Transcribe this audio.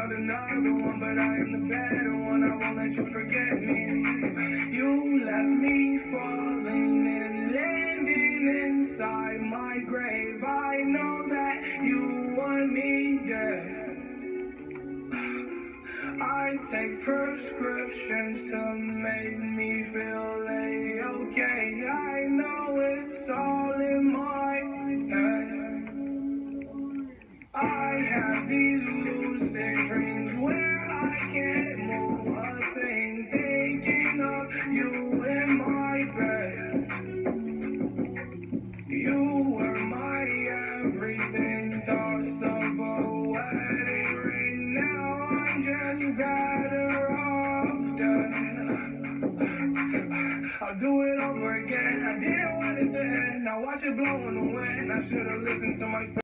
found another one, but I am the better one. I won't let you forget me. You left me falling and landing inside my grave. I know that you want me dead. I take prescriptions to make me feel a-okay. I know it's all in my head. I have these lucid dreams where I can't move a thing, thinking of you in my bed. You were my everything, thoughts of a wedding ring. Now I'm just better off dead. I'll do it over again. I didn't want it to end. Now watch it blow in the wind. I should've listened to my.